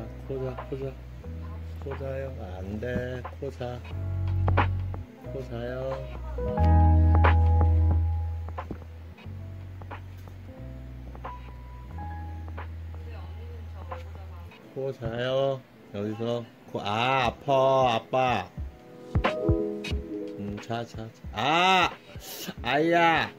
자, 코자, 코자. 코자요. 안 돼. 코자. 코자요. 코 자요. 여기서 코, 아, 아파, 아빠. 음, 자, 자, 자. 아! 아야!